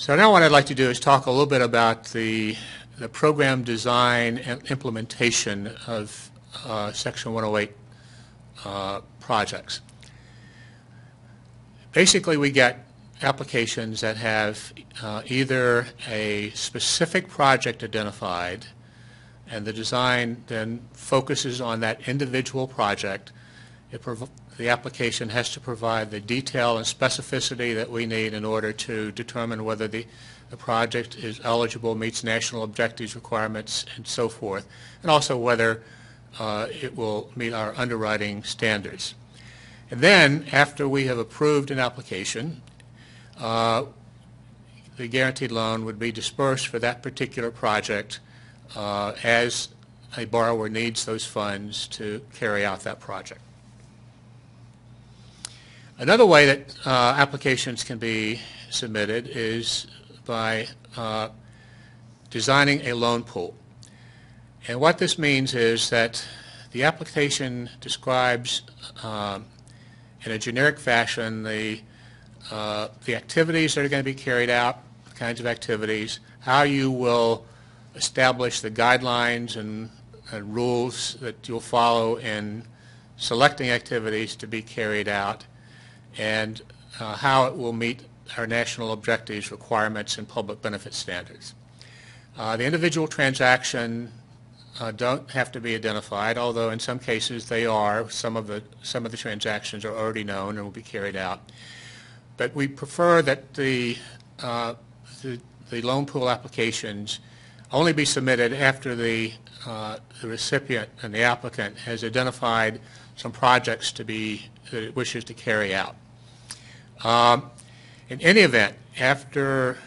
So now what I'd like to do is talk a little bit about the, the program design and implementation of uh, Section 108 uh, projects. Basically, we get applications that have uh, either a specific project identified and the design then focuses on that individual project. The application has to provide the detail and specificity that we need in order to determine whether the, the project is eligible, meets national objectives requirements, and so forth, and also whether uh, it will meet our underwriting standards. And then, after we have approved an application, uh, the guaranteed loan would be dispersed for that particular project uh, as a borrower needs those funds to carry out that project. Another way that uh, applications can be submitted is by uh, designing a loan pool. And what this means is that the application describes um, in a generic fashion the, uh, the activities that are going to be carried out, the kinds of activities, how you will establish the guidelines and, and rules that you'll follow in selecting activities to be carried out, and uh, how it will meet our national objectives, requirements, and public benefit standards. Uh, the individual transaction uh, don't have to be identified, although in some cases they are. Some of the some of the transactions are already known and will be carried out. But we prefer that the uh, the, the loan pool applications only be submitted after the, uh, the recipient and the applicant has identified some projects to be that it wishes to carry out. Um, in any event, after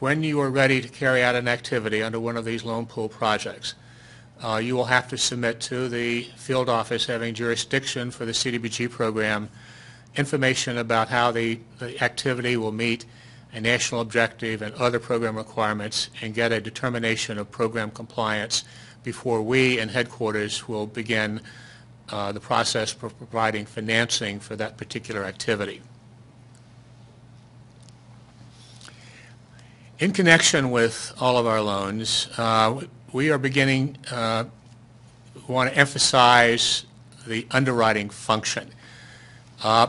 when you are ready to carry out an activity under one of these loan pool projects, uh, you will have to submit to the field office having jurisdiction for the CDBG program information about how the, the activity will meet a national objective and other program requirements and get a determination of program compliance before we and headquarters will begin uh, the process for providing financing for that particular activity. In connection with all of our loans, uh, we are beginning, uh, want to emphasize the underwriting function. Uh,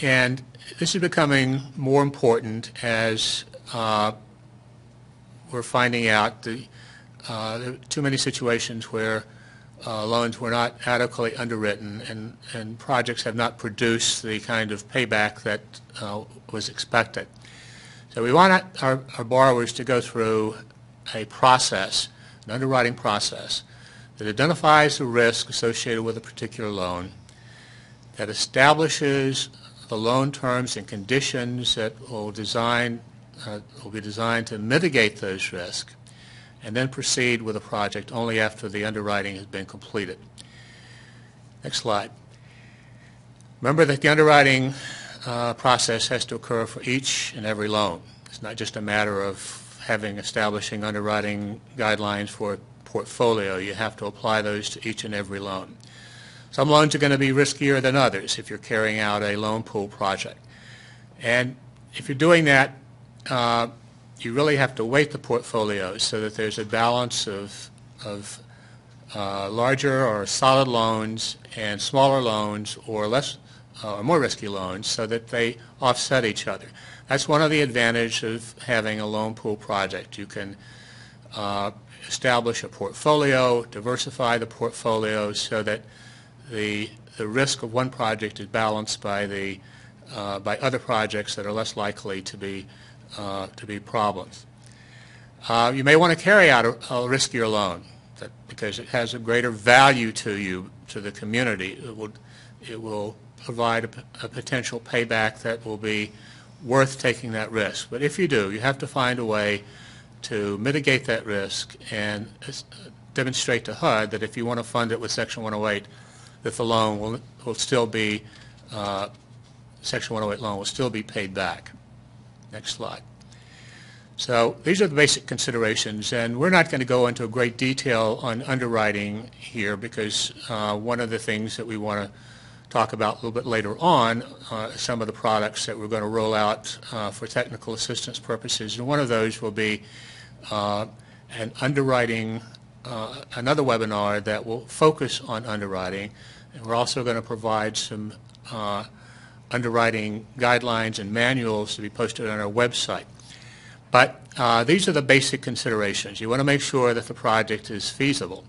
and this is becoming more important as uh, we're finding out the, uh, there are too many situations where uh, loans were not adequately underwritten and, and projects have not produced the kind of payback that uh, was expected. So we want our, our borrowers to go through a process, an underwriting process, that identifies the risk associated with a particular loan, that establishes the loan terms and conditions that will design uh, will be designed to mitigate those risks and then proceed with a project only after the underwriting has been completed. Next slide. Remember that the underwriting uh, process has to occur for each and every loan. It's not just a matter of having establishing underwriting guidelines for a portfolio. You have to apply those to each and every loan. Some loans are going to be riskier than others if you're carrying out a loan pool project. And if you're doing that, uh, you really have to weight the portfolio so that there's a balance of, of uh, larger or solid loans and smaller loans or less uh, or more risky loans so that they offset each other. That's one of the advantages of having a loan pool project. You can uh, establish a portfolio, diversify the portfolio so that the, the risk of one project is balanced by, the, uh, by other projects that are less likely to be, uh, to be problems. Uh, you may want to carry out a, a riskier loan that, because it has a greater value to you, to the community. It will, it will provide a, a potential payback that will be worth taking that risk. But if you do, you have to find a way to mitigate that risk and uh, demonstrate to HUD that if you want to fund it with Section 108, that the loan will, will still be, uh, Section 108 loan will still be paid back. Next slide. So these are the basic considerations, and we're not going to go into great detail on underwriting here because uh, one of the things that we want to talk about a little bit later on uh, some of the products that we're going to roll out uh, for technical assistance purposes. And one of those will be uh, an underwriting, uh, another webinar that will focus on underwriting. And we're also going to provide some uh, underwriting guidelines and manuals to be posted on our website. But uh, these are the basic considerations. You want to make sure that the project is feasible.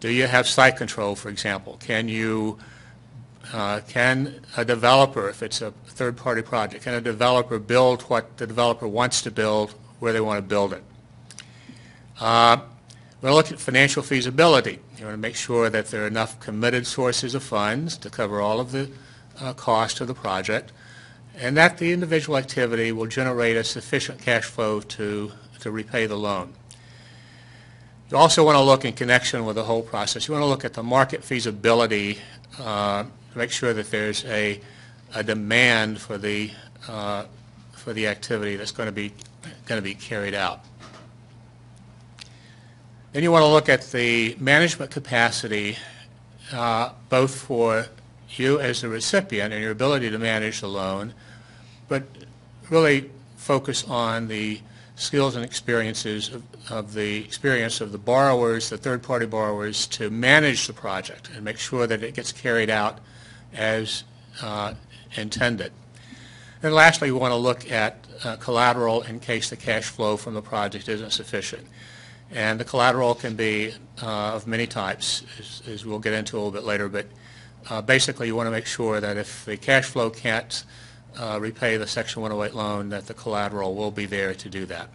Do you have site control, for example? Can you, uh, can a developer, if it's a third-party project, can a developer build what the developer wants to build where they want to build it? Uh, we're going to look at financial feasibility. You want to make sure that there are enough committed sources of funds to cover all of the uh, cost of the project, and that the individual activity will generate a sufficient cash flow to, to repay the loan. You also want to look in connection with the whole process. You want to look at the market feasibility uh, to make sure that there's a, a demand for the, uh, for the activity that's going to be, going to be carried out. Then you want to look at the management capacity, uh, both for you as the recipient and your ability to manage the loan, but really focus on the skills and experiences of, of the experience of the borrowers, the third-party borrowers, to manage the project and make sure that it gets carried out as uh, intended. And lastly, we want to look at uh, collateral in case the cash flow from the project isn't sufficient. And the collateral can be uh, of many types, as, as, we'll get into a little bit later, but uh, basically you want to make sure that if the cash flow can't uh, repay the Section 108 loan, that the collateral will be there to do that.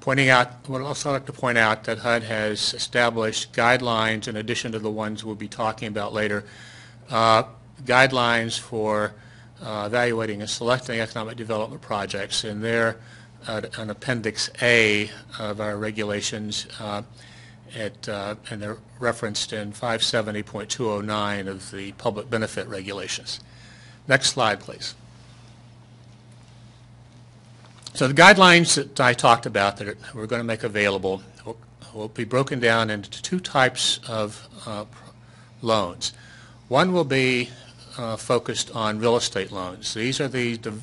Pointing out, I would also like to point out that HUD has established guidelines in addition to the ones we'll be talking about later, uh, guidelines for uh, evaluating and selecting economic development projects, and they're uh, an Appendix A of our regulations, uh, uh, and they're referenced in 570.209 of the public benefit regulations. Next slide, please. So the guidelines that I talked about that we're going to make available will, will be broken down into two types of uh, loans. One will be uh, focused on real estate loans. These are the de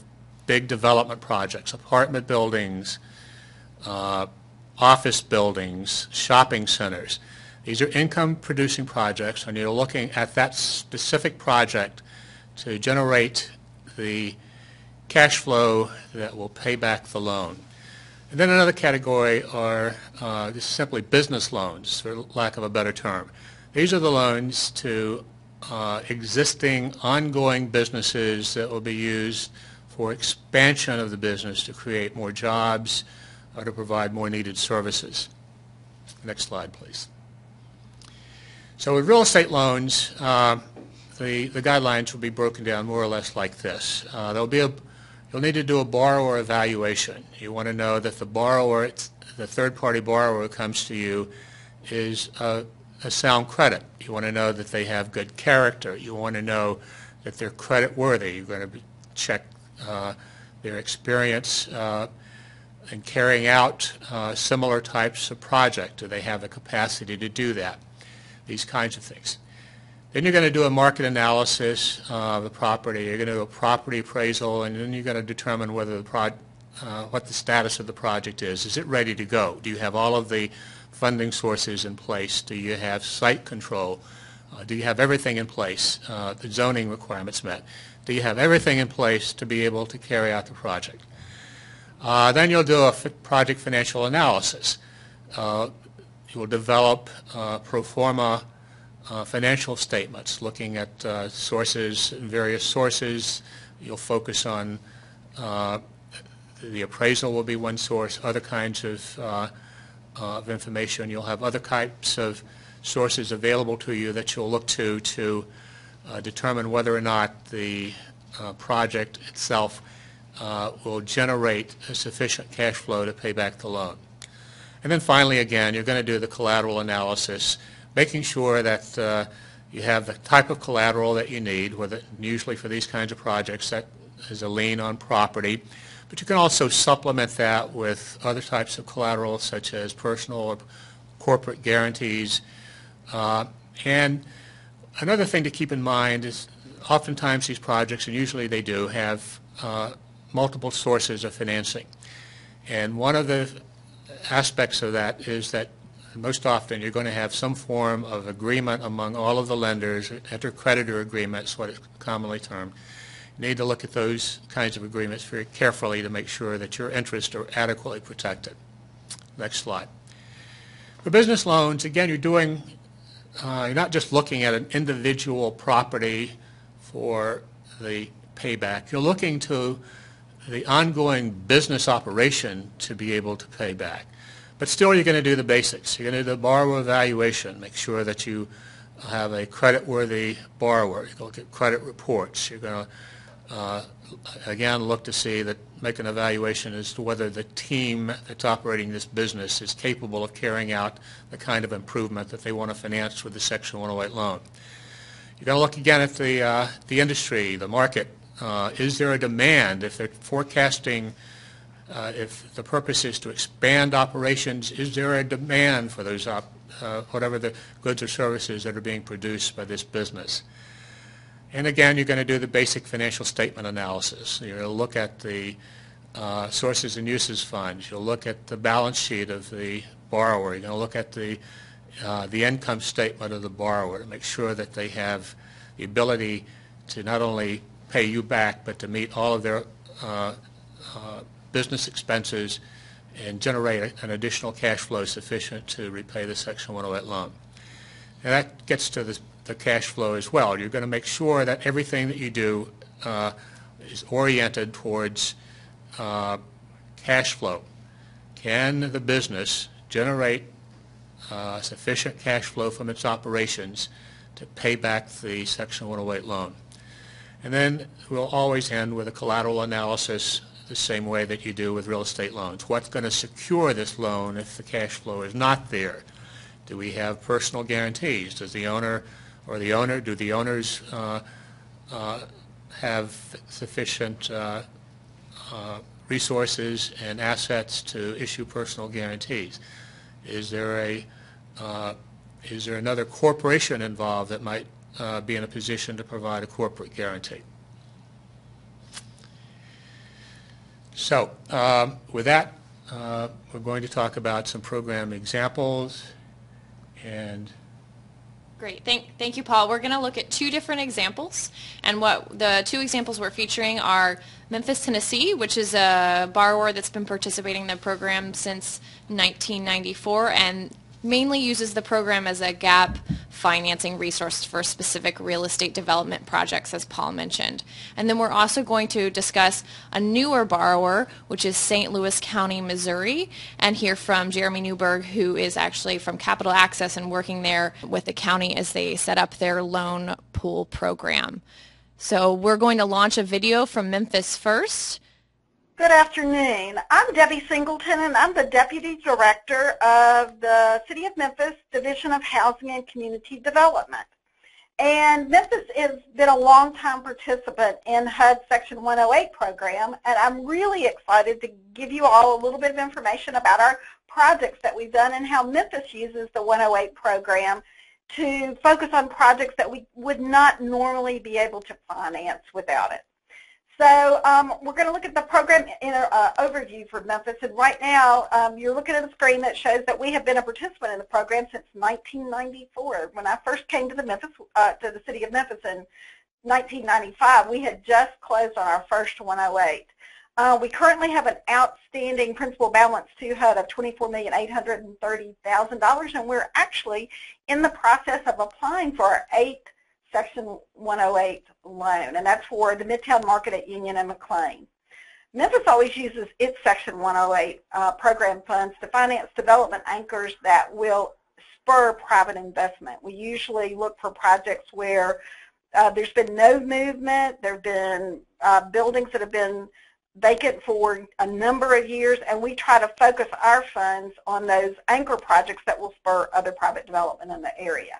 big development projects, apartment buildings, uh, office buildings, shopping centers. These are income-producing projects, and you're looking at that specific project to generate the cash flow that will pay back the loan. And then another category are uh, just simply business loans, for lack of a better term. These are the loans to uh, existing ongoing businesses that will be used for expansion of the business to create more jobs to provide more needed services. Next slide, please. So with real estate loans, uh, the, the guidelines will be broken down more or less like this. Uh, there'll be a You'll need to do a borrower evaluation. You want to know that the borrower, the third-party borrower comes to you is a, a sound credit. You want to know that they have good character. You want to know that they're credit worthy. You're going to check uh, their experience uh, in carrying out uh, similar types of project. Do they have the capacity to do that? These kinds of things. Then you're going to do a market analysis of the property. You're going to do a property appraisal, and then you're going to determine whether the pro uh, what the status of the project is. Is it ready to go? Do you have all of the funding sources in place? Do you have site control? Uh, do you have everything in place? Uh, the zoning requirements met. Do you have everything in place to be able to carry out the project? Uh, then you'll do a project financial analysis. Uh, you will develop uh, pro forma uh, financial statements, looking at uh, sources, various sources. You'll focus on uh, the appraisal will be one source, other kinds of, of information. You'll have other types of sources available to you that you'll look to to determine whether or not the project itself will generate a sufficient cash flow to pay back the loan. And then finally, again, you're going to do the collateral analysis making sure that uh, you have the type of collateral that you need, whether usually for these kinds of projects that is a lien on property, but you can also supplement that with other types of collateral such as personal or corporate guarantees. Uh, and another thing to keep in mind is oftentimes these projects, and usually they do, have uh, multiple sources of financing. And one of the aspects of that is that most often you're going to have some form of agreement among all of the lenders, inter-creditor agreements, what is commonly termed. You need to look at those kinds of agreements very carefully to make sure that your interests are adequately protected. Next slide. For business loans, again, you're doing, uh, you're not just looking at an individual property for the payback. You're looking to the ongoing business operation to be able to pay back. But still, you're going to do the basics. You're going to do the borrower evaluation, make sure that you have a credit-worthy borrower. You're going to look at credit reports. You're going to, uh, again, look to see that, make an evaluation as to whether the team that's operating this business is capable of carrying out the kind of improvement that they want to finance with the Section 108 loan. You're going to look again at the, uh, the industry, the market. Uh, is there a demand? If they're forecasting uh, if the purpose is to expand operations, is there a demand for those, uh, whatever the goods or services that are being produced by this business? And again, you're going to do the basic financial statement analysis. You're going to look at the uh, sources and uses funds. You'll look at the balance sheet of the borrower. You're going to look at the, uh, the income statement of the borrower to make sure that they have the ability to not only pay you back, but to meet all of their uh, uh, business expenses and generate an additional cash flow sufficient to repay the Section 108 loan. And that gets to the, the cash flow as well. You're going to make sure that everything that you do uh, is oriented towards uh, cash flow. Can the business generate uh, sufficient cash flow from its operations to pay back the Section 108 loan? And then we'll always end with a collateral analysis the same way that you do with real estate loans. What's going to secure this loan if the cash flow is not there? Do we have personal guarantees? Does the owner or the owner, do the owners uh, uh, have sufficient uh, uh resources and assets to issue personal guarantees? Is there a uh, is there another corporation involved that might uh, be in a position to provide a corporate guarantee? So um, with that, uh, we're going to talk about some program examples and Great. Thank, thank you, Paul. We're going to look at two different examples. And what the two examples we're featuring are Memphis, Tennessee, which is a borrower that's been participating in the program since 1994, and mainly uses the program as a gap financing resource for specific real estate development projects, as Paul mentioned. And then we're also going to discuss a newer borrower, which is St. Louis County, Missouri, and hear from Jeremy Newberg, who is actually from Capital Access and working there with the county as they set up their loan pool program. So we're going to launch a video from Memphis first. Good afternoon. I'm Debbie Singleton, and I'm the Deputy Director of the City of Memphis Division of Housing and Community Development. And Memphis has been a long-time participant in HUD Section 108 program, and I'm really excited to give you all a little bit of information about our projects that we've done and how Memphis uses the 108 program to focus on projects that we would not normally be able to finance without it. So um, we're going to look at the program in an uh, overview for Memphis. And right now, um, you're looking at a screen that shows that we have been a participant in the program since 1994. When I first came to the Memphis, uh, to the city of Memphis in 1995, we had just closed on our first 108. Uh, we currently have an outstanding principal balance to HUD of $24,830,000, and we're actually in the process of applying for our eighth Section 108 loan, and that's for the Midtown Market at Union and McLean. Memphis always uses its Section 108 uh, program funds to finance development anchors that will spur private investment. We usually look for projects where uh, there's been no movement, there have been uh, buildings that have been vacant for a number of years, and we try to focus our funds on those anchor projects that will spur other private development in the area.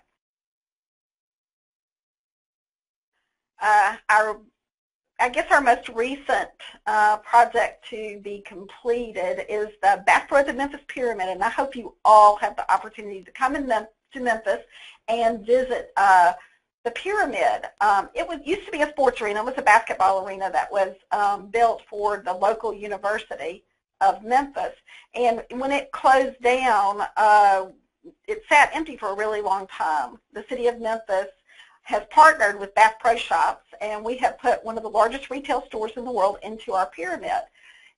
Uh, our, I guess our most recent uh, project to be completed is the Bass Pro to Memphis Pyramid, and I hope you all have the opportunity to come in Mem to Memphis and visit uh, the pyramid. Um, it was used to be a sports arena. It was a basketball arena that was um, built for the local university of Memphis. And when it closed down, uh, it sat empty for a really long time. The city of Memphis has partnered with Bass Pro Shops, and we have put one of the largest retail stores in the world into our pyramid.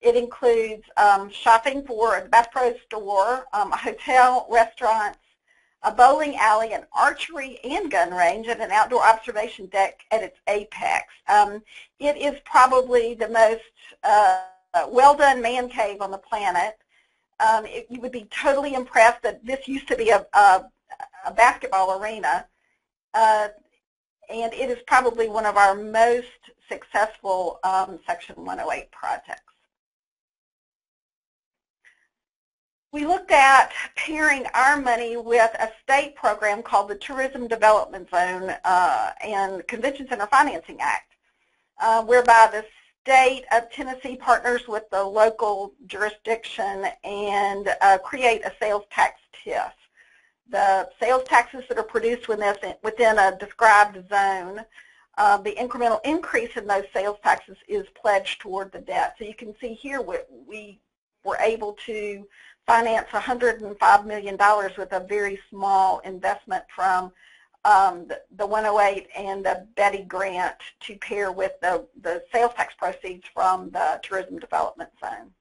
It includes um, shopping for the Bass Pro store, um, a hotel, restaurants, a bowling alley, an archery and gun range, and an outdoor observation deck at its apex. Um, it is probably the most uh, well-done man cave on the planet. Um, it, you would be totally impressed that this used to be a, a, a basketball arena. Uh, and it is probably one of our most successful um, Section 108 projects. We looked at pairing our money with a state program called the Tourism Development Zone uh, and Convention Center Financing Act, uh, whereby the state of Tennessee partners with the local jurisdiction and uh, create a sales tax TIF. The sales taxes that are produced within, a described zone, uh, the incremental increase in those sales taxes is pledged toward the debt. So you can see here we, we were able to finance $105 million with a very small investment from um, the, the 108 and the BEDI grant to pair with the, the sales tax proceeds from the Tourism Development Zone.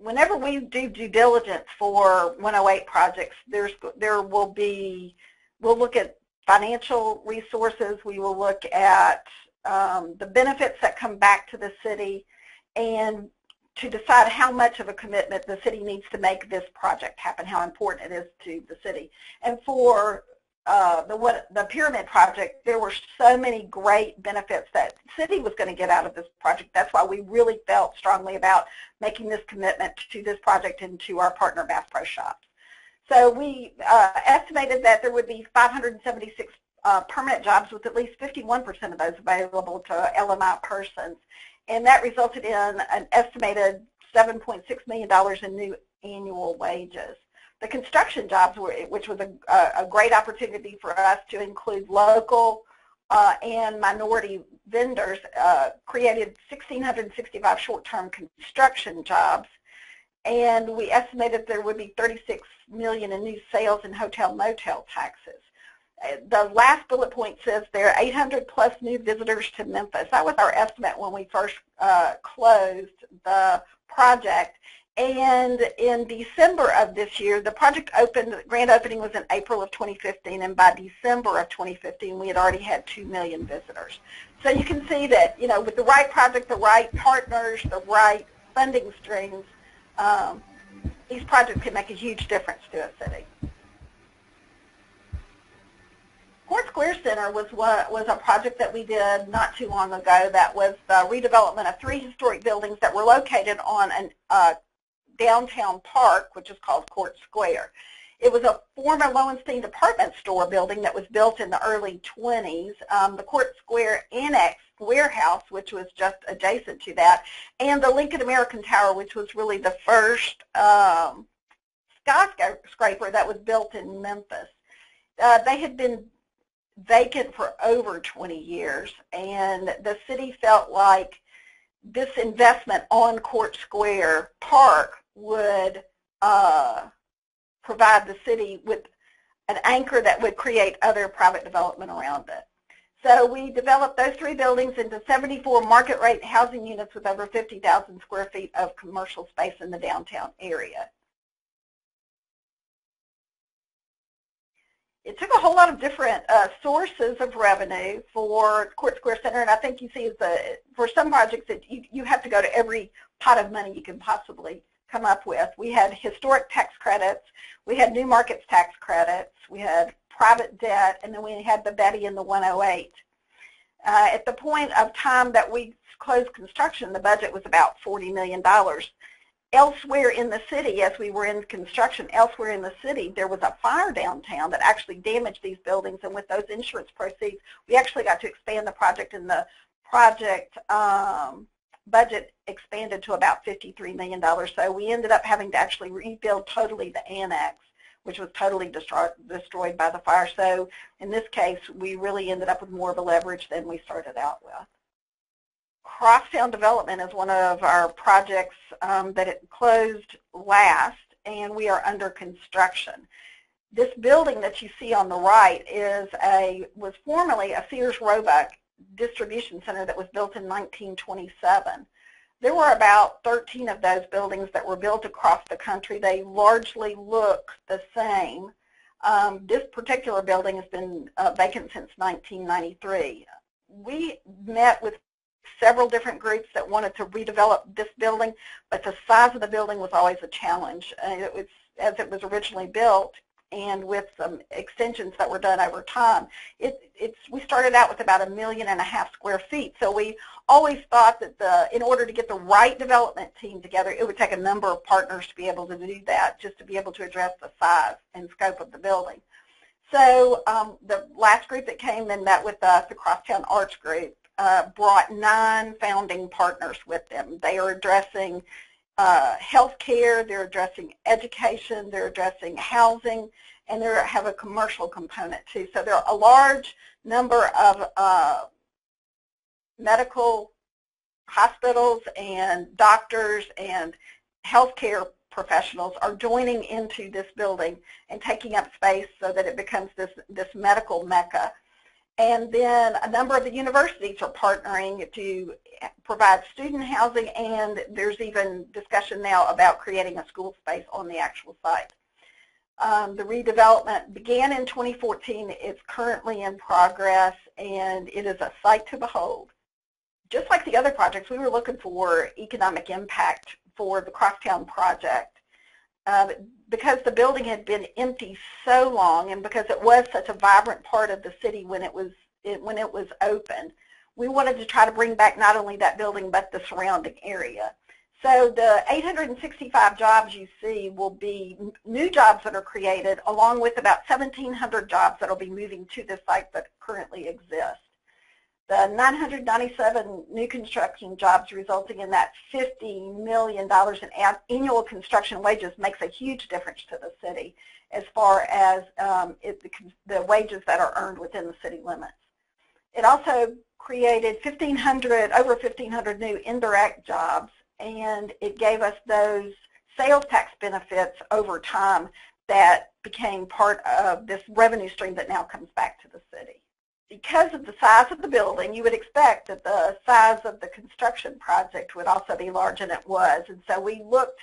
Whenever we do due diligence for 108 projects, there's there will be we'll look at financial resources. We will look at um, the benefits that come back to the city, and to decide how much of a commitment the city needs to make this project happen, how important it is to the city. And for uh, the, what, the Pyramid Project, there were so many great benefits that city was going to get out of this project. That's why we really felt strongly about making this commitment to this project and to our partner Bass Pro Shops. So we uh, estimated that there would be 576 uh, permanent jobs with at least 51% of those available to LMI persons and that resulted in an estimated $7.6 million in new annual wages. The construction jobs, were, which was a, a, great opportunity for us to include local uh, and minority vendors, uh, created 1,665 short-term construction jobs, and we estimated there would be 36 million in new sales and hotel motel taxes the last bullet point says there are 800 plus new visitors to Memphis. That was our estimate when we first uh, closed the project. And in December of this year, the project opened, the grand opening was in April of 2015, and by December of 2015, we had already had 2 million visitors. So you can see that, you know, with the right project, the right partners, the right funding streams, um, these projects can make a huge difference to a city. Court Square Center was what was a project that we did not too long ago that was the redevelopment of three historic buildings that were located on a uh, downtown park, which is called Court Square. It was a former Lowenstein department store building that was built in the early 20s. Um, the Court Square Annex warehouse, which was just adjacent to that, and the Lincoln American Tower, which was really the first um, skyscraper that was built in Memphis. Uh, they had been vacant for over 20 years, and the city felt like this investment on Court Square Park would uh, provide the city with an anchor that would create other private development around it. So we developed those three buildings into 74 market rate housing units with over 50,000 square feet of commercial space in the downtown area. it took a whole lot of different uh, sources of revenue for Court Square Center, and I think you see the for some projects that you, you have to go to every pot of money you can possibly come up with. We had historic tax credits, we had new markets tax credits, we had private debt, and then we had the BEDI and the 108. Uh, at the point of time that we closed construction, the budget was about $40 million elsewhere in the city, as we were in construction, elsewhere in the city, there was a fire downtown that actually damaged these buildings. And with those insurance proceeds, we actually got to expand the project, and the project um, budget expanded to about $53 million. So we ended up having to actually rebuild totally the annex, which was totally destroyed, destroyed by the fire. So in this case, we really ended up with more of a leverage than we started out with. Crosstown Development is one of our projects um, that it closed last, and we are under construction. This building that you see on the right is a was formerly a Sears Roebuck distribution center that was built in 1927. There were about 13 of those buildings that were built across the country. They largely look the same. Um, this particular building has been uh, vacant since 1993. We met with several different groups that wanted to redevelop this building, but the size of the building was always a challenge. Uh, it was, as it was originally built, and with some extensions that were done over time, it, it's, we started out with about a million and a half square feet. So we always thought that the, in order to get the right development team together, it would take a number of partners to be able to do that, just to be able to address the size and scope of the building. So um, the last group that came and met with us, the Crosstown Arts Group, uh, brought nine founding partners with them. They are addressing uh, health care, they're addressing education, they're addressing housing, and they have a commercial component too. So there are a large number of uh, medical hospitals and doctors and healthcare professionals are joining into this building and taking up space so that it becomes this, this medical mecca and then a number of the universities are partnering to provide student housing, and there's even discussion now about creating a school space on the actual site. Um, the redevelopment began in 2014. It's currently in progress, and it is a sight to behold. Just like the other projects, we were looking for economic impact for the Crosstown project. Uh, because the building had been empty so long and because it was such a vibrant part of the city when it was it, when it was open, we wanted to try to bring back not only that building but the surrounding area. So the 865 jobs you see will be new jobs that are created along with about 1,700 jobs that will be moving to the site that currently exist. The 997 new construction jobs resulting in that $50 million in annual construction wages makes a huge difference to the city as far as um, it, the, the wages that are earned within the city limits. It also created 1,500, over 1,500 new indirect jobs, and it gave us those sales tax benefits over time that became part of this revenue stream that now comes back to the city because of the size of the building, you would expect that the size of the construction project would also be large, and it was. And so we looked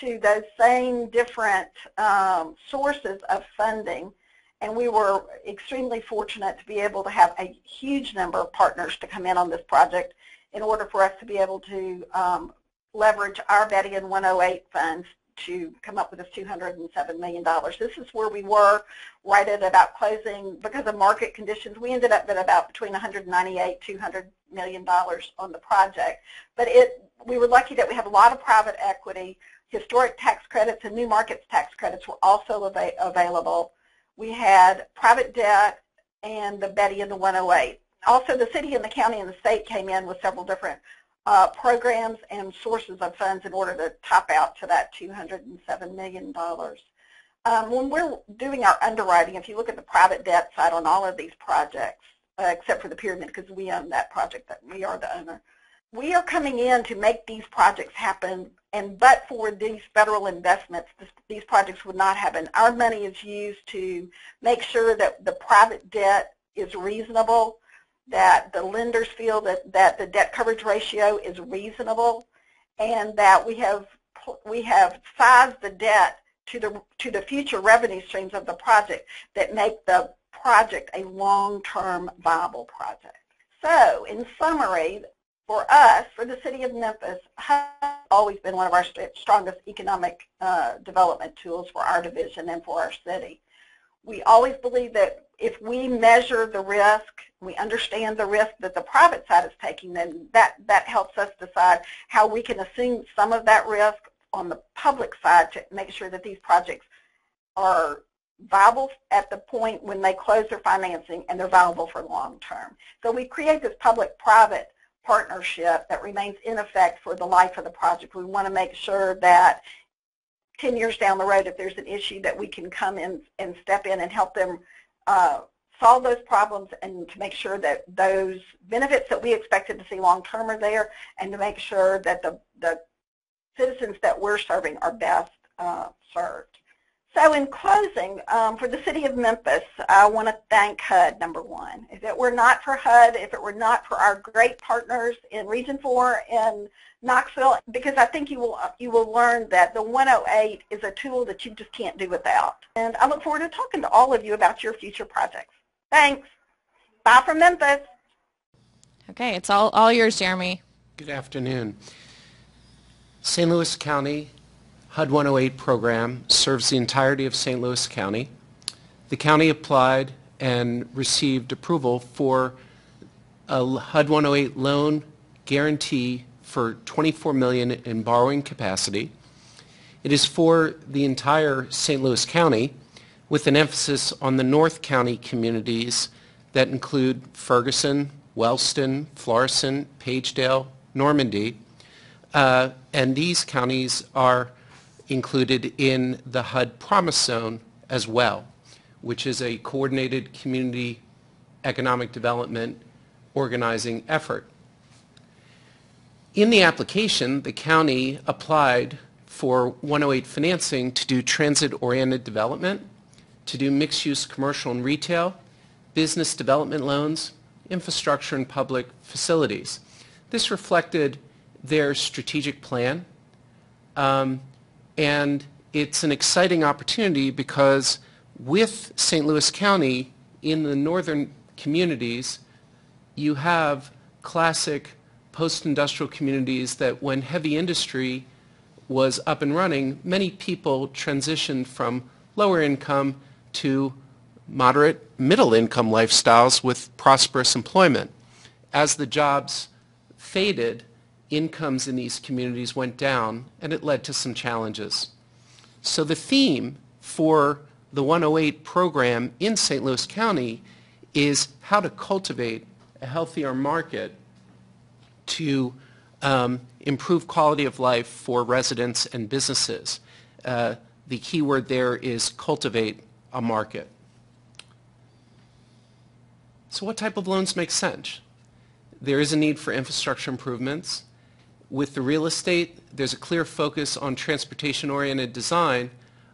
to those same different um, sources of funding, and we were extremely fortunate to be able to have a huge number of partners to come in on this project in order for us to be able to um, leverage our BEDI and 108 funds to come up with this $207 million. This is where we were right at about closing because of market conditions. We ended up at about between 198 $200 million on the project. But it, we were lucky that we have a lot of private equity. Historic tax credits and new markets tax credits were also av available. We had private debt and the BEDI and the 108. Also, the city and the county and the state came in with several different uh, programs and sources of funds in order to top out to that $207 million. Um, when we're doing our underwriting, if you look at the private debt side on all of these projects, uh, except for the pyramid because we own that project, that we are the owner, we are coming in to make these projects happen, and but for these federal investments, this, these projects would not happen. Our money is used to make sure that the private debt is reasonable, that the lenders feel that, that the debt coverage ratio is reasonable and that we have we have sized the debt to the to the future revenue streams of the project that make the project a long-term viable project. So in summary, for us, for the city of Memphis, has always been one of our strongest economic uh, development tools for our division and for our city. We always believe that if we measure the risk, we understand the risk that the private side is taking, then that, that helps us decide how we can assume some of that risk on the public side to make sure that these projects are viable at the point when they close their financing and they're viable for the long term. So we create this public-private partnership that remains in effect for the life of the project. We want to make sure that 10 years down the road, if there's an issue, that we can come in and step in and help them uh, solve those problems and to make sure that those benefits that we expected to see long-term are there and to make sure that the, the citizens that we're serving are best uh, served. So in closing, um, for the city of Memphis, I want to thank HUD, number one. If it were not for HUD, if it were not for our great partners in Region 4 in Knoxville, because I think you will, you will learn that the 108 is a tool that you just can't do without. And I look forward to talking to all of you about your future projects. Thanks. Bye from Memphis. Okay, it's all, all yours, Jeremy. Good afternoon. St. Louis County HUD 108 program serves the entirety of St. Louis County. The county applied and received approval for a HUD 108 loan guarantee for 24 million in borrowing capacity. It is for the entire St. Louis County with an emphasis on the North County communities that include Ferguson, Wellston, Florissant, Pagedale, Normandy. Uh, and these counties are included in the HUD Promise Zone as well, which is a coordinated community economic development organizing effort. In the application, the county applied for 108 financing to do transit-oriented development, to do mixed-use commercial and retail, business development loans, infrastructure and public facilities. This reflected their strategic plan. Um, and it's an exciting opportunity because with St. Louis County in the northern communities, you have classic post-industrial communities that when heavy industry was up and running, many people transitioned from lower income to moderate middle income lifestyles with prosperous employment. As the jobs faded, incomes in these communities went down and it led to some challenges. So the theme for the 108 program in St. Louis County is how to cultivate a healthier market to um, improve quality of life for residents and businesses. Uh, the key word there is cultivate a market. So what type of loans make sense? There is a need for infrastructure improvements. With the real estate, there's a clear focus on transportation-oriented design,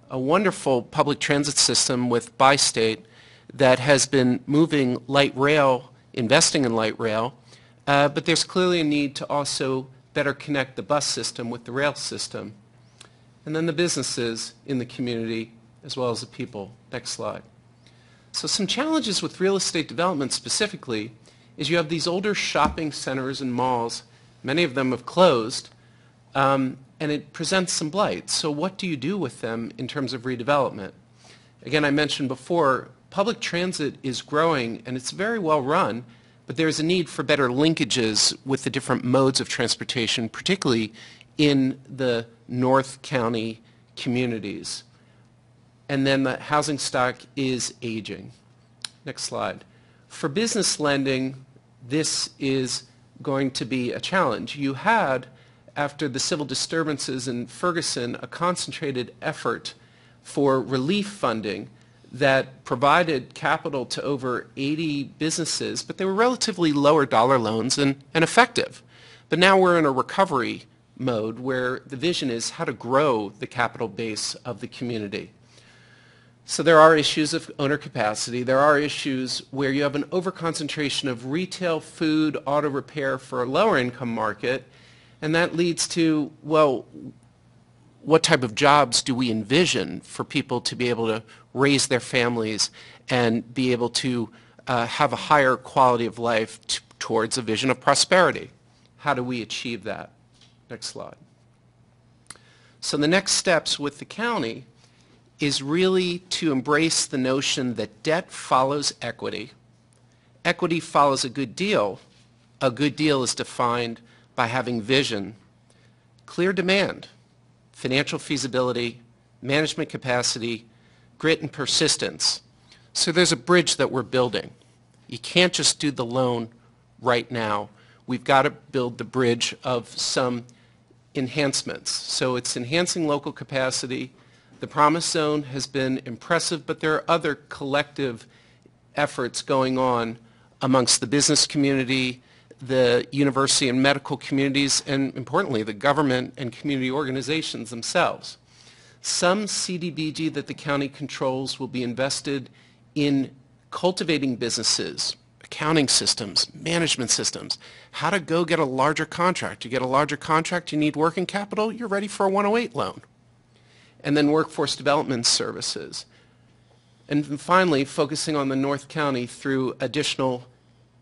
a wonderful public transit system with Bi-State that has been moving light rail, investing in light rail, uh, but there's clearly a need to also better connect the bus system with the rail system. And then the businesses in the community as well as the people. Next slide. So some challenges with real estate development specifically is you have these older shopping centers and malls Many of them have closed, um, and it presents some blight. So what do you do with them in terms of redevelopment? Again, I mentioned before, public transit is growing, and it's very well run, but there's a need for better linkages with the different modes of transportation, particularly in the North County communities. And then the housing stock is aging. Next slide. For business lending, this is going to be a challenge. You had, after the civil disturbances in Ferguson, a concentrated effort for relief funding that provided capital to over 80 businesses, but they were relatively lower dollar loans and, and effective. But now we're in a recovery mode where the vision is how to grow the capital base of the community. So there are issues of owner capacity. There are issues where you have an overconcentration of retail, food, auto repair for a lower income market, and that leads to, well, what type of jobs do we envision for people to be able to raise their families and be able to uh, have a higher quality of life towards a vision of prosperity? How do we achieve that? Next slide. So the next steps with the county is really to embrace the notion that debt follows equity. Equity follows a good deal. A good deal is defined by having vision, clear demand, financial feasibility, management capacity, grit and persistence. So there's a bridge that we're building. You can't just do the loan right now. We've got to build the bridge of some enhancements. So it's enhancing local capacity. The Promise Zone has been impressive, but there are other collective efforts going on amongst the business community, the university and medical communities, and importantly, the government and community organizations themselves. Some CDBG that the county controls will be invested in cultivating businesses, accounting systems, management systems, how to go get a larger contract. You get a larger contract, you need working capital, you're ready for a 108 loan. And then workforce development services. And finally, focusing on the North County through additional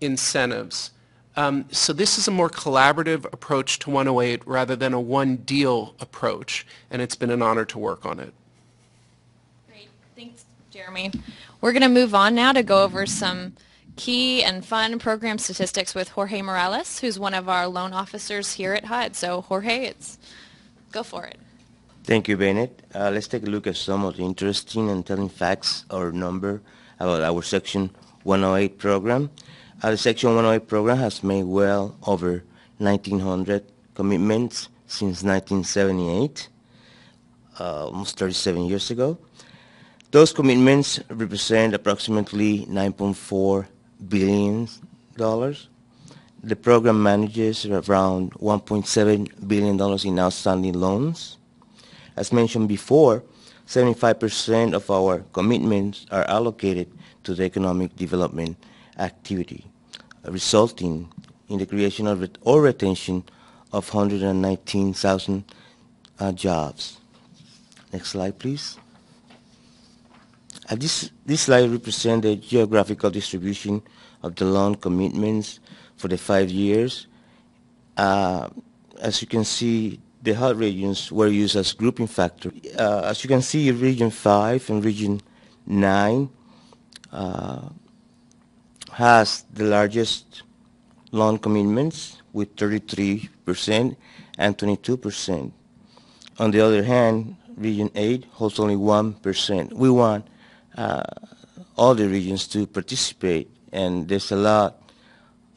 incentives. Um, so this is a more collaborative approach to 108 rather than a one deal approach, and it's been an honor to work on it. Great, thanks, Jeremy. We're going to move on now to go over some key and fun program statistics with Jorge Morales, who's one of our loan officers here at HUD. So Jorge, it's go for it. Thank you, Bennett. Uh, let's take a look at some of the interesting and telling facts or number about our Section 108 program. Uh, the Section 108 program has made well over 1,900 commitments since 1978, uh, almost 37 years ago. Those commitments represent approximately 9.4 billion dollars. The program manages around 1.7 billion dollars in outstanding loans. As mentioned before, 75% of our commitments are allocated to the economic development activity resulting in the creation of or retention of 119,000 uh, jobs. Next slide, please. Uh, this, this slide represents the geographical distribution of the loan commitments for the five years. Uh, as you can see, the HUD regions were used as grouping factor. Uh, as you can see, Region 5 and Region 9 uh, has the largest loan commitments with 33% and 22%. On the other hand, Region 8 holds only 1%. We want uh, all the regions to participate, and there's a lot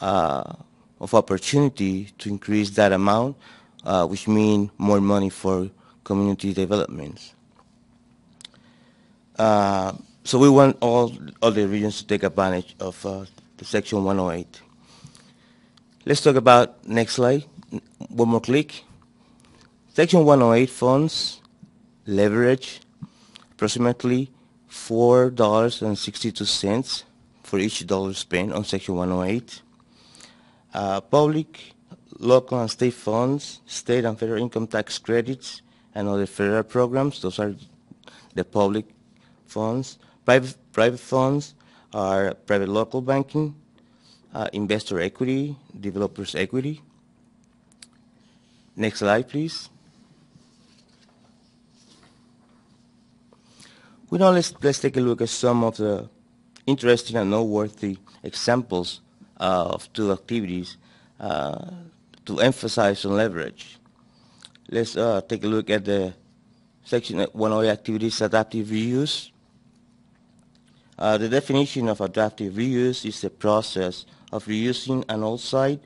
uh, of opportunity to increase that amount, uh, which mean more money for community developments. Uh, so we want all, all the regions to take advantage of uh, the Section 108. Let's talk about, next slide, one more click. Section 108 funds leverage approximately $4.62 for each dollar spent on Section 108. Uh, public, local, and state funds, state and federal income tax credits, and other federal programs, those are the public funds. Private, private funds are private local banking, uh, investor equity, developers equity. Next slide, please. We now let's, let's take a look at some of the interesting and noteworthy examples uh, of two activities uh, to emphasize on leverage. Let's uh, take a look at the section 108 activities adaptive reuse. Uh, the definition of adaptive reuse is the process of reusing an old site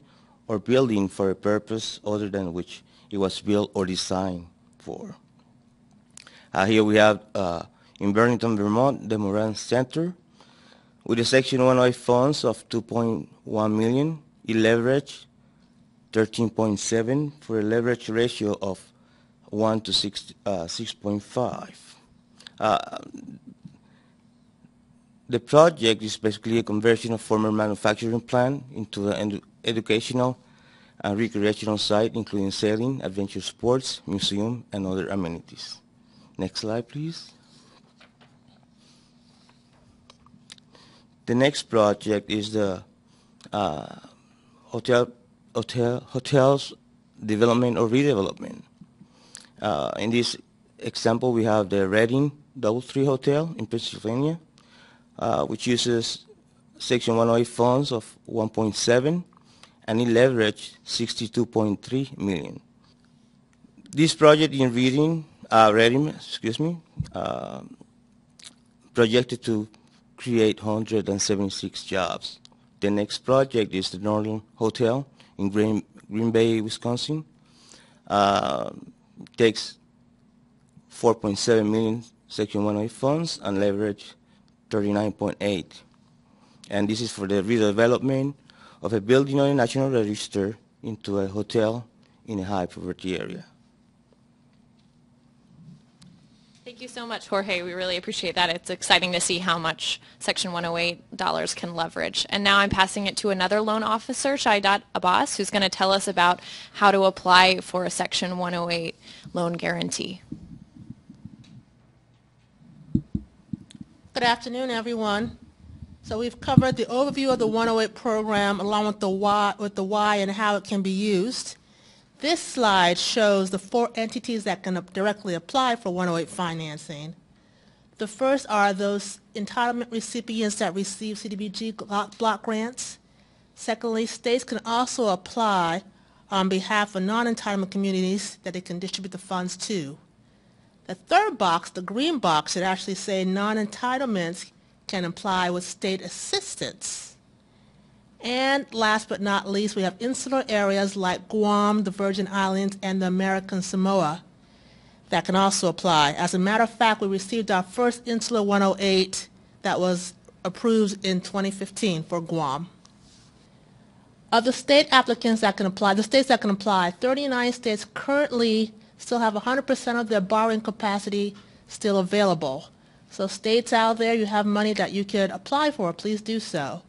or building for a purpose other than which it was built or designed for. Uh, here we have uh, in Burlington, Vermont, the Moran Center. With the Section 108 funds of 2.1 million, it leveraged 13.7 for a leverage ratio of 1 to 6, uh, 6.5. Uh, the project is basically a conversion of former manufacturing plant into an educational and recreational site, including sailing, adventure sports, museum, and other amenities. Next slide, please. The next project is the uh, hotel, hotel, hotels development or redevelopment. Uh, in this example, we have the Reading Doubletree Hotel in Pennsylvania uh, which uses Section 108 funds of 1.7 and it leveraged 62.3 million. This project in Reading, uh, Reading, excuse me, uh, projected to create 176 jobs. The next project is the Northern Hotel in Green, Green Bay, Wisconsin. uh, takes 4.7 million Section 108 funds and leverage 39.8. And this is for the redevelopment of a building on the National Register into a hotel in a high poverty area. Thank you so much, Jorge. We really appreciate that. It's exciting to see how much Section 108 dollars can leverage. And now I'm passing it to another loan officer, Shaidat Abbas, who's going to tell us about how to apply for a Section 108 loan guarantee. Good afternoon, everyone. So we've covered the overview of the 108 program along with the why, with the why and how it can be used. This slide shows the four entities that can directly apply for 108 financing. The first are those entitlement recipients that receive CDBG block grants. Secondly, states can also apply on behalf of non-entitlement communities that they can distribute the funds to. The third box, the green box, should actually say non-entitlements can apply with state assistance. And last but not least, we have insular areas like Guam, the Virgin Islands, and the American Samoa that can also apply. As a matter of fact, we received our first Insular 108 that was approved in 2015 for Guam. Of the state applicants that can apply, the states that can apply, 39 states currently still have 100% of their borrowing capacity still available. So states out there, you have money that you could apply for, please do so.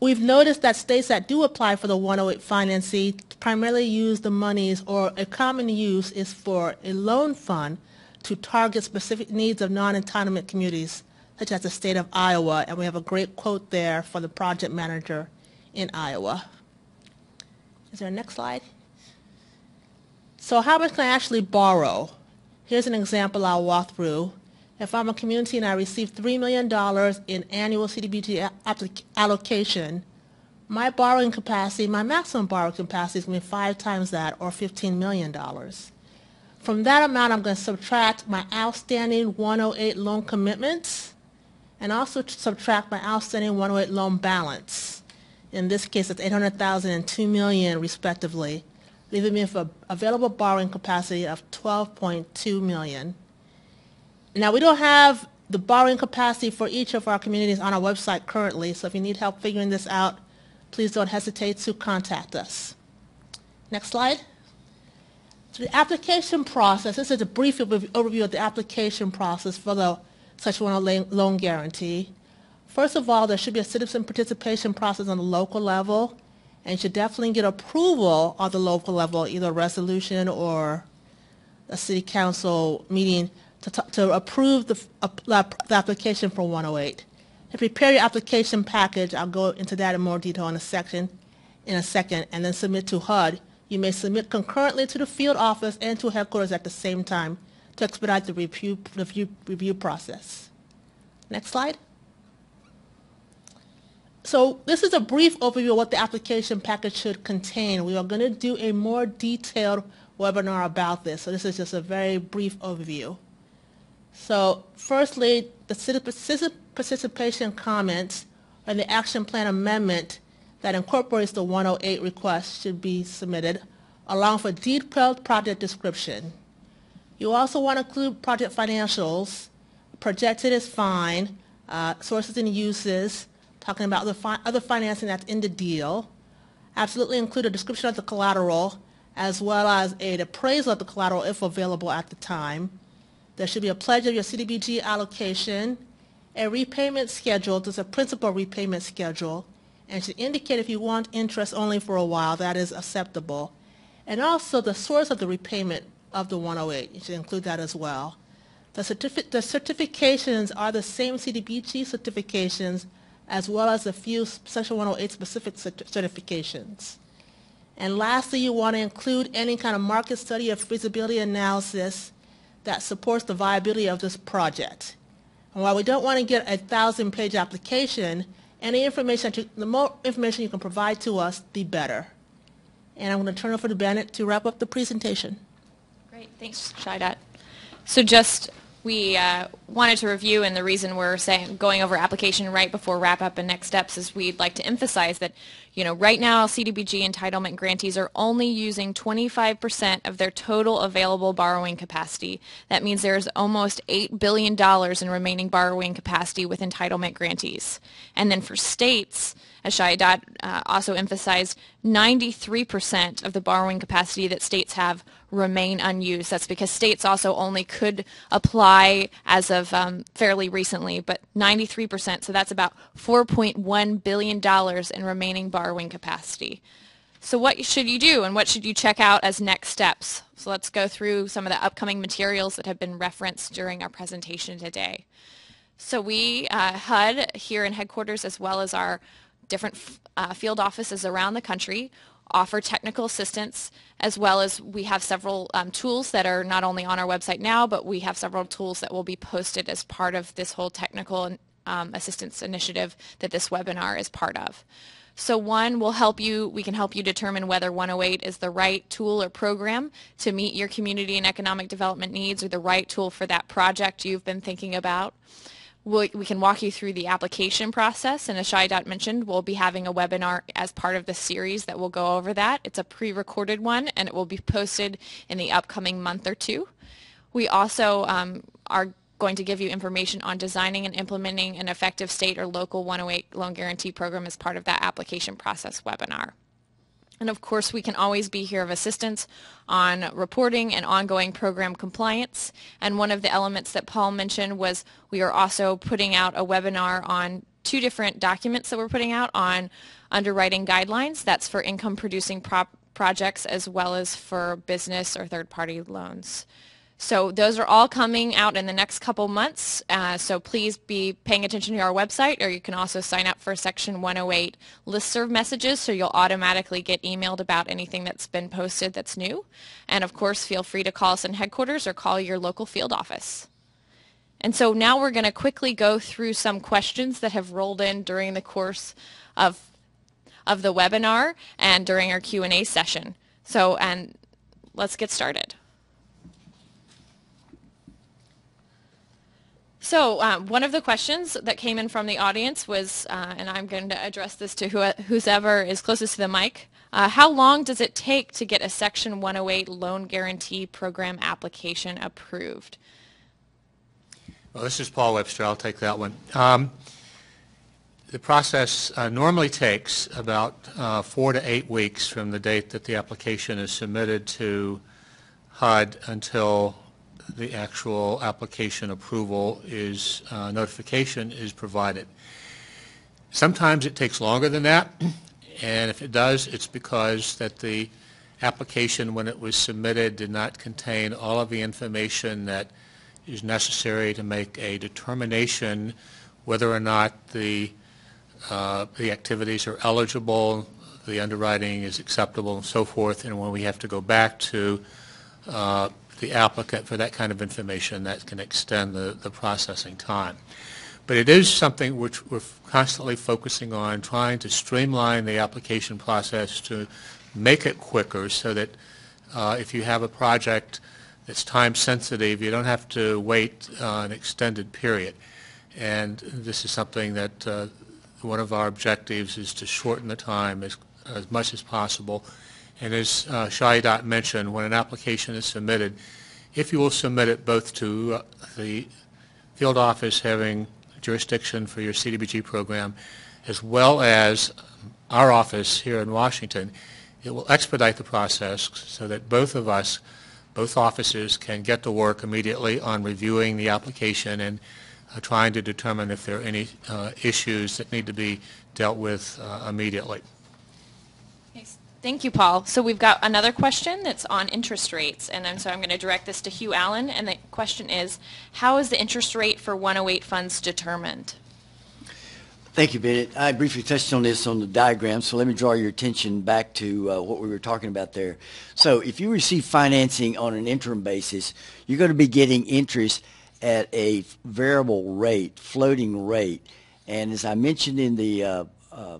We've noticed that states that do apply for the 108 financing primarily use the monies, or a common use is for a loan fund to target specific needs of non-entitlement communities, such as the state of Iowa, and we have a great quote there for the project manager in Iowa. Is there a next slide? So how much can I actually borrow? Here's an example I'll walk through. If I'm a community and I receive $3 million in annual CDBG allocation, my borrowing capacity, my maximum borrowing capacity is going to be five times that, or $15 million. From that amount, I'm going to subtract my outstanding 108 loan commitments and also subtract my outstanding 108 loan balance. In this case, it's 800,000 and 2 million respectively, leaving me with available borrowing capacity of 12.2 million. Now, we don't have the borrowing capacity for each of our communities on our website currently, so if you need help figuring this out, please don't hesitate to contact us. Next slide. So the application process, this is a brief overview of the application process for the such 108 loan guarantee. First of all, there should be a citizen participation process on the local level, and you should definitely get approval on the local level, either a resolution or a city council meeting to, to approve the, uh, the application for 108. To prepare your application package, I'll go into that in more detail in a section, in a second, and then submit to HUD. You may submit concurrently to the field office and to headquarters at the same time to expedite the review, review, review process. Next slide. So this is a brief overview of what the application package should contain. We are going to do a more detailed webinar about this. So this is just a very brief overview. So firstly, the citizen participation comments and the action plan amendment that incorporates the 108 request should be submitted, along with a detailed project description. You also want to include project financials. Projected is fine. Uh, sources and uses, talking about the fi- other financing that's in the deal. Absolutely include a description of the collateral, as well as an appraisal of the collateral if available at the time. There should be a pledge of your CDBG allocation, a repayment schedule, there's a principal repayment schedule, and should indicate if you want interest only for a while, that is acceptable. And also the source of the repayment of the 108, you should include that as well. The, certifi- the certifications are the same CDBG certifications as well as a few Section 108 specific cert- certifications. And lastly, you want to include any kind of market study or feasibility analysis that supports the viability of this project. And while we don't want to get a thousand page application, any information, the more information you can provide to us, the better. And I'm going to turn over to Bennett to wrap up the presentation. Great, thanks, Shaidat. So just, we, uh, wanted to review, and the reason we're saying going over application right before wrap up and next steps is we'd like to emphasize that, you know, right now CDBG entitlement grantees are only using 25% of their total available borrowing capacity. That means there's almost $8 billion in remaining borrowing capacity with entitlement grantees. And then for states, as Shahidat uh, also emphasized, 93% of the borrowing capacity that states have remain unused. That's because states also only could apply as of um, fairly recently, but 93%, so that's about $4.1 billion in remaining borrowing capacity. So what should you do and what should you check out as next steps? So let's go through some of the upcoming materials that have been referenced during our presentation today. So we, uh, HUD, here in headquarters, as well as our different uh, field offices around the country, offer technical assistance as well as we have several um, tools that are not only on our website now, but we have several tools that will be posted as part of this whole technical um, assistance initiative that this webinar is part of. So one will help you, we can help you determine whether 108 is the right tool or program to meet your community and economic development needs or the right tool for that project you've been thinking about. We'll, we can walk you through the application process, and as Shahidat mentioned, we'll be having a webinar as part of the series that will go over that. It's a pre-recorded one, and it will be posted in the upcoming month or two. We also um, are going to give you information on designing and implementing an effective state or local 108 loan guarantee program as part of that application process webinar. And of course, we can always be here of assistance on reporting and ongoing program compliance. And one of the elements that Paul mentioned was we are also putting out a webinar on two different documents that we're putting out on underwriting guidelines. That's for income producing projects as well as for business or third party loans. So those are all coming out in the next couple months. Uh, so please be paying attention to our website, or you can also sign up for Section 108 listserv messages, so you'll automatically get emailed about anything that's been posted that's new. And of course, feel free to call us in headquarters or call your local field office. And so now we're going to quickly go through some questions that have rolled in during the course of of the webinar and during our Q&A session. So, and let's get started. So um, one of the questions that came in from the audience was, uh, and I'm going to address this to who, whoever is closest to the mic, uh, how long does it take to get a Section 108 loan guarantee program application approved? Well, this is Paul Webster. I'll take that one. Um, the process uh, normally takes about uh, four to eight weeks from the date that the application is submitted to HUD until the actual application approval is, uh, notification is provided. Sometimes it takes longer than that, and if it does, it's because that the application, when it was submitted, did not contain all of the information that is necessary to make a determination whether or not the, uh, the activities are eligible, the underwriting is acceptable, and so forth, and when we have to go back to uh, the applicant for that kind of information that can extend the, the processing time. But it is something which we're constantly focusing on, trying to streamline the application process to make it quicker so that uh, if you have a project that's time sensitive, you don't have to wait uh, an extended period. And this is something that uh, one of our objectives is to shorten the time as, as much as possible and as uh, mentioned, when an application is submitted, if you will submit it both to uh, the field office having jurisdiction for your CDBG program, as well as our office here in Washington, it will expedite the process so that both of us, both offices, can get to work immediately on reviewing the application and uh, trying to determine if there are any uh, issues that need to be dealt with uh, immediately. Thank you, Paul. So we've got another question that's on interest rates, and so I'm going to direct this to Hugh Allen, and the question is, how is the interest rate for 108 funds determined? Thank you, Bennett. I briefly touched on this on the diagram, so let me draw your attention back to uh, what we were talking about there. So if you receive financing on an interim basis, you're going to be getting interest at a variable rate, floating rate. And as I mentioned in the uh, uh,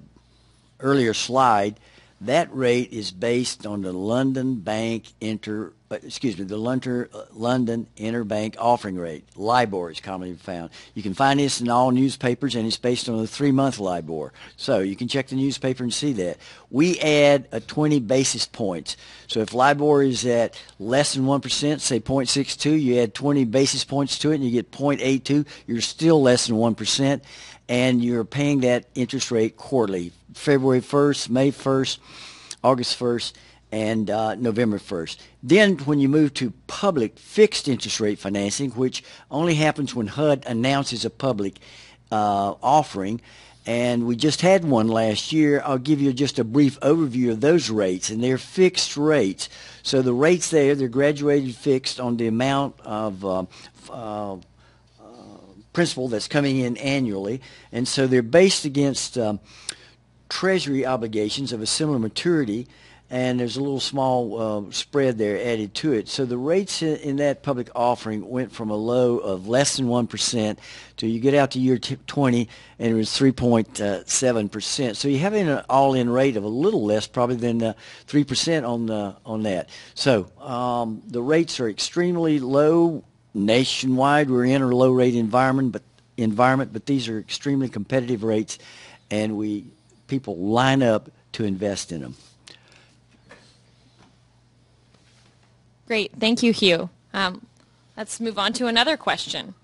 earlier slide, that rate is based on the London Bank Inter uh, excuse me, the London, uh, London Interbank Offering Rate, LIBOR is commonly found. You can find this in all newspapers, and it's based on the three-month LIBOR. So you can check the newspaper and see that. We add a 20 basis points. So if LIBOR is at less than 1%, say 0.62, you add 20 basis points to it, and you get 0.82. You're still less than 1%, and you're paying that interest rate quarterly, February 1st, May 1st, August 1st, and uh, November 1st. Then when you move to public fixed interest rate financing, which only happens when HUD announces a public uh, offering, and we just had one last year. I'll give you just a brief overview of those rates, and they're fixed rates. So the rates there, they're graduated fixed on the amount of uh, uh, principal that's coming in annually, and so they're based against um, treasury obligations of a similar maturity, and there's a little small uh, spread there added to it. So the rates in, in, that public offering went from a low of less than 1% to you get out to year t- 20 and it was 3.7%. So you're having an all-in rate of a little less probably than uh, 3% on, the, on that. So um, the rates are extremely low nationwide. We're in a low rate environment, but environment, but these are extremely competitive rates and we people line up to invest in them. Great. Thank you, Hugh. Um, let's move on to another question.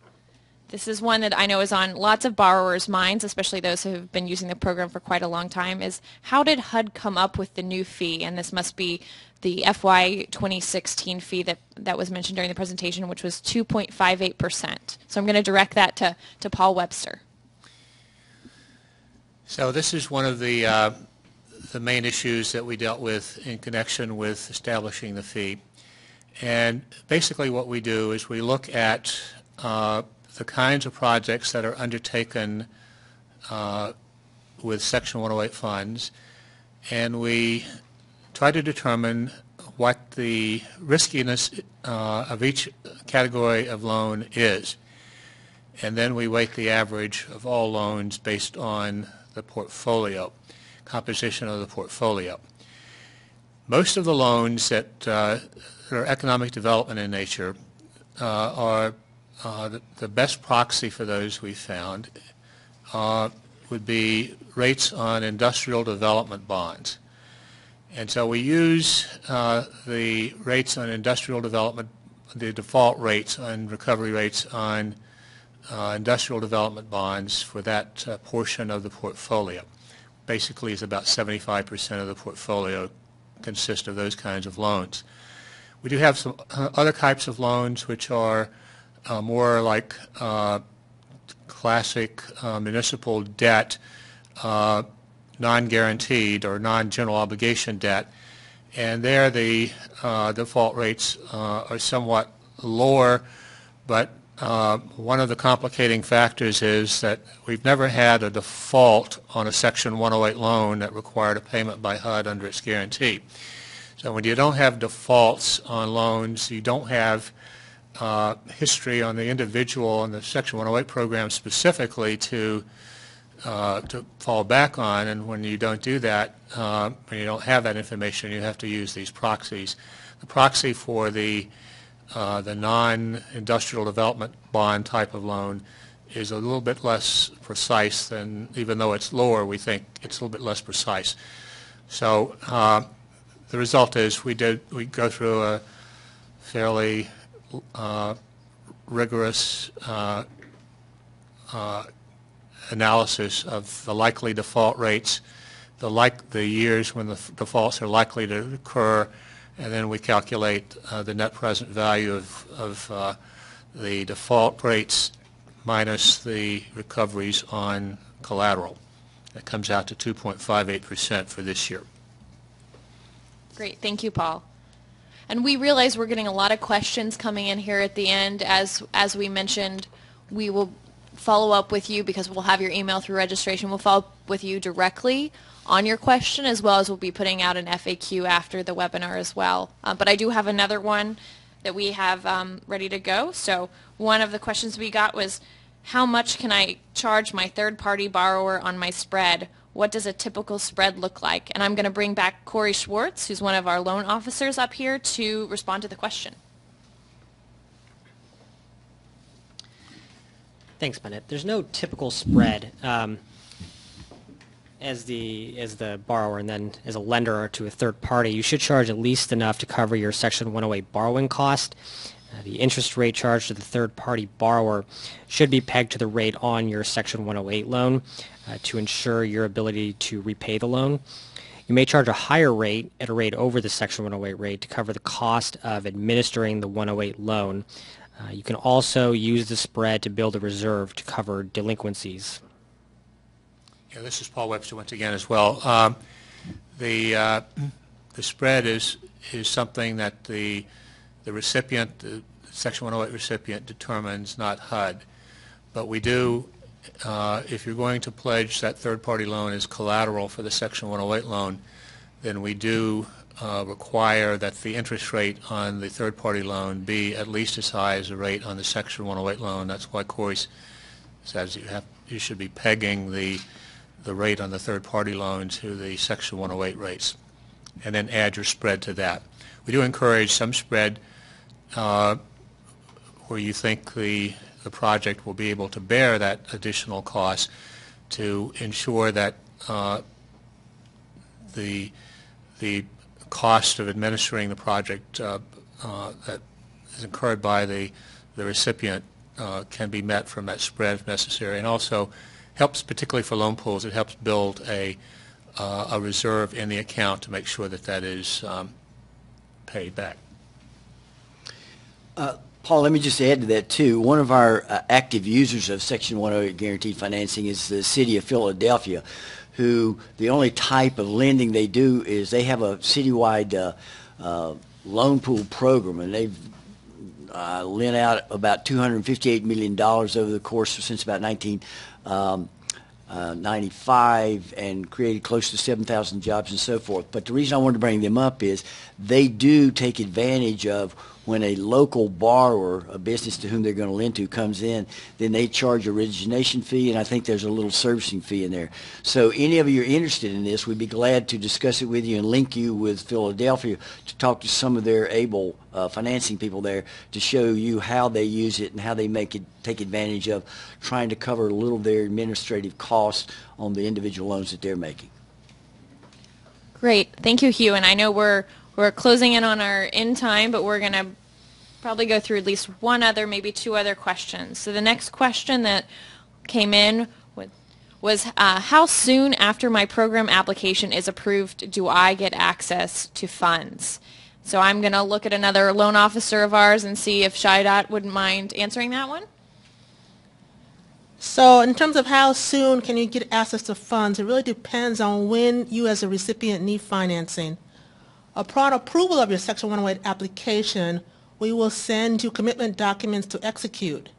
This is one that I know is on lots of borrowers' minds, especially those who have been using the program for quite a long time, is how did HUD come up with the new fee? And this must be the FY 2016 fee that, that was mentioned during the presentation, which was 2.58%. So I'm going to direct that to, to Paul Webster. So this is one of the, uh, the main issues that we dealt with in connection with establishing the fee. And basically what we do is we look at uh, the kinds of projects that are undertaken uh, with Section 108 funds, and we try to determine what the riskiness uh, of each category of loan is. And then we weight the average of all loans based on the portfolio, composition of the portfolio. Most of the loans that uh, are economic development in nature uh, are uh, the, the, best proxy for those we found uh, would be rates on industrial development bonds. And so we use uh, the rates on industrial development, the default rates on recovery rates on uh, industrial development bonds for that portion of the portfolio. Basically, it's about 75% of the portfolio consists of those kinds of loans. We do have some other types of loans which are uh, more like uh, classic uh, municipal debt, uh, non-guaranteed or non-general obligation debt. And there the uh, default rates are somewhat lower, but one of the complicating factors is that we've never had a default on a Section 108 loan that required a payment by HUD under its guarantee. So when you don't have defaults on loans, you don't have uh, history on the individual and the Section 108 program specifically to uh, to fall back on, and when you don't do that, uh, when you don't have that information, you have to use these proxies. The proxy for the uh, the non-industrial development bond type of loan is a little bit less precise than, even though it's lower, we think it's a little bit less precise. So uh, the result is we did we go through a fairly uh, rigorous uh, uh, analysis of the likely default rates, the like the years when the defaults are likely to occur, and then we calculate uh, the net present value of, of uh, the default rates minus the recoveries on collateral. That comes out to 2.58% for this year. Great. Thank you, Paul. And we realize we're getting a lot of questions coming in here at the end. As, as we mentioned, we will follow up with you because we'll have your email through registration. We'll follow up with you directly on your question as well as we'll be putting out an FAQ after the webinar as well. Uh, but I do have another one that we have um, ready to go. So one of the questions we got was, how much can I charge my third-party borrower on my spread what does a typical spread look like? And I'm going to bring back Corey Schwartz, who's one of our loan officers up here, to respond to the question. Thanks, Bennett. There's no typical spread. Um, as the as the borrower and then as a lender or to a third party, you should charge at least enough to cover your Section 108 borrowing cost. Uh, the interest rate charged to the third party borrower should be pegged to the rate on your Section 108 loan uh, to ensure your ability to repay the loan. You may charge a higher rate at a rate over the Section 108 rate to cover the cost of administering the 108 loan. Uh, you can also use the spread to build a reserve to cover delinquencies. Yeah, this is Paul Webster once again as well. Um, The, uh, the spread is, is something that the, the recipient, the Section 108 recipient determines, not HUD. But we do, uh, if you're going to pledge that third-party loan as collateral for the Section 108 loan, then we do uh, require that the interest rate on the third-party loan be at least as high as the rate on the Section 108 loan. That's why Corey says you have, you should be pegging the, the rate on the third-party loan to the Section 108 rates, and then add your spread to that. We do encourage some spread uh, where you think the, the project will be able to bear that additional cost to ensure that uh, the, the cost of administering the project uh, uh, that is incurred by the, the recipient uh, can be met from that spread if necessary, and also helps, particularly for loan pools, it helps build a, uh, a reserve in the account to make sure that that is um, paid back. Paul, let me just add to that too. One of our uh, active users of Section 108 guaranteed financing is the city of Philadelphia, who the only type of lending they do is they have a citywide uh, uh, loan pool program, and they've uh, lent out about 258 million dollars over the course since about 1995 and created close to 7,000 jobs and so forth. But the reason I wanted to bring them up is they do take advantage of when a local borrower, a business to whom they're going to lend to, comes in, then they charge origination fee, and I think there's a little servicing fee in there. So any of you are interested in this, we'd be glad to discuss it with you and link you with Philadelphia to talk to some of their able uh, financing people there to show you how they use it and how they make it take advantage of trying to cover a little of their administrative costs on the individual loans that they're making. Great. Thank you, Hugh. And I know we're we're closing in on our end time, but we're going to probably go through at least one other, maybe two other questions. So the next question that came in was, uh, how soon after my program application is approved do I get access to funds? So I'm going to look at another loan officer of ours and see if Shaidat wouldn't mind answering that one. So in terms of how soon can you get access to funds, it really depends on when you as a recipient need financing. Upon approval of your Section 108 application, we will send you commitment documents to execute.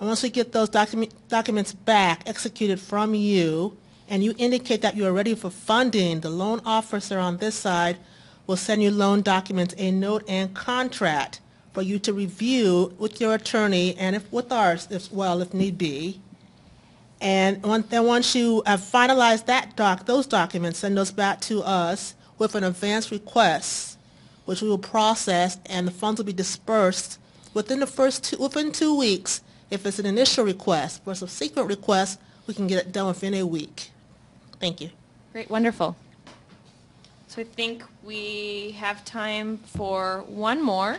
And once we get those document, documents back executed from you, and you indicate that you are ready for funding, the loan officer on this side will send you loan documents, a note and contract for you to review with your attorney and if, with ours as well, if need be. And on- then once you have finalized that doc, those documents, send those back to us with an advance request, which we will process, and the funds will be dispersed within the first two, within two weeks. If it's an initial request, for a subsequent request, we can get it done within a week. Thank you. Great, wonderful. So I think we have time for one more.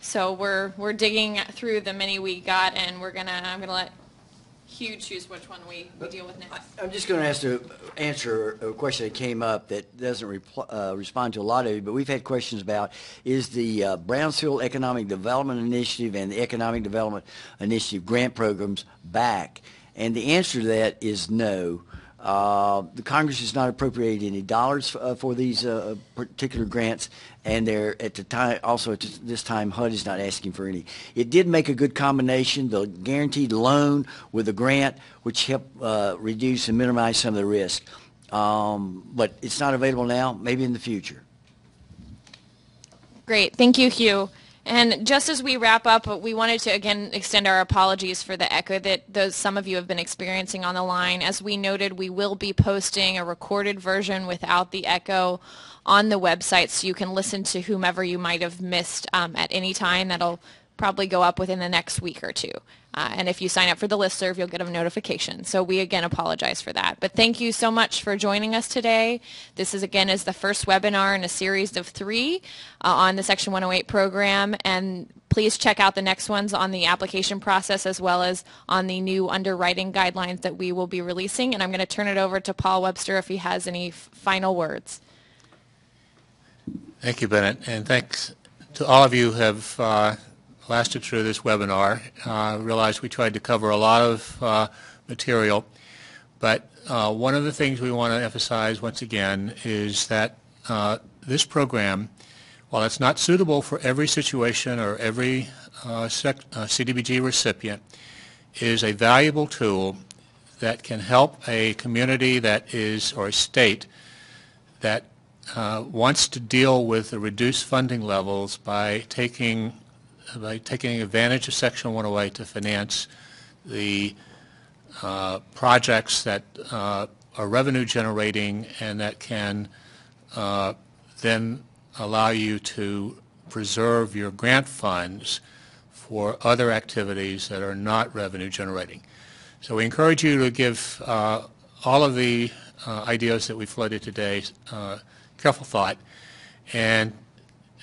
So we're we're digging through the many we got, and we're gonna I'm gonna let Hugh choose which one we, we deal with next. I'm just going to ask to answer a question that came up that doesn't repl- uh, respond to a lot of you, but we've had questions about is the uh, Brownfields Economic Development Initiative and the Economic Development Initiative grant programs back? And the answer to that is no. Uh, the Congress has not appropriated any dollars uh, for these uh, particular grants, and they're at the time also at this time HUD is not asking for any. It did make a good combination, the guaranteed loan with the grant, which helped uh, reduce and minimize some of the risk. Um, but it's not available now. Maybe in the future. Great, thank you, Hugh. And just as we wrap up, we wanted to again extend our apologies for the echo that those some of you have been experiencing on the line. As we noted, we will be posting a recorded version without the echo on the website so you can listen to whomever you might have missed um, at any time. That'll probably go up within the next week or two. Uh, and if you sign up for the listserv, you'll get a notification. So we again apologize for that. But thank you so much for joining us today. This is again is the first webinar in a series of three uh, on the Section 108 program. And please check out the next ones on the application process as well as on the new underwriting guidelines that we will be releasing. And I'm going to turn it over to Paul Webster if he has any final words. Thank you, Bennett, and thanks to all of you who have uh, lasted through this webinar. I uh, realize we tried to cover a lot of uh, material, but uh, one of the things we want to emphasize once again is that uh, this program, while it's not suitable for every situation or every uh, CDBG recipient, is a valuable tool that can help a community that is, or a state that uh, wants to deal with the reduced funding levels by taking by taking advantage of Section 108 to finance the uh, projects that uh, are revenue generating and that can uh, then allow you to preserve your grant funds for other activities that are not revenue generating. So we encourage you to give uh, all of the uh, ideas that we floated today careful thought and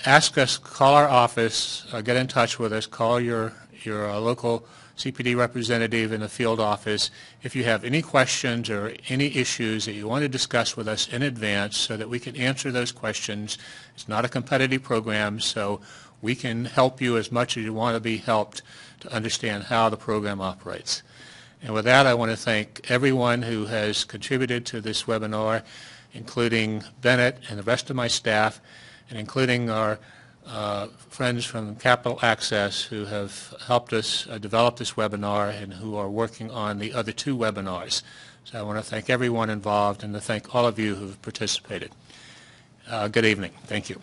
ask us, call our office, uh, get in touch with us, call your, your uh, local CPD representative in the field office if you have any questions or any issues that you want to discuss with us in advance so that we can answer those questions. It's not a competitive program, so we can help you as much as you want to be helped to understand how the program operates. And with that, I want to thank everyone who has contributed to this webinar including Bennett and the rest of my staff, and including our uh, friends from Capital Access who have helped us uh, develop this webinar and who are working on the other two webinars. So I want to thank everyone involved and to thank all of you who have participated. Uh, good evening. Thank you.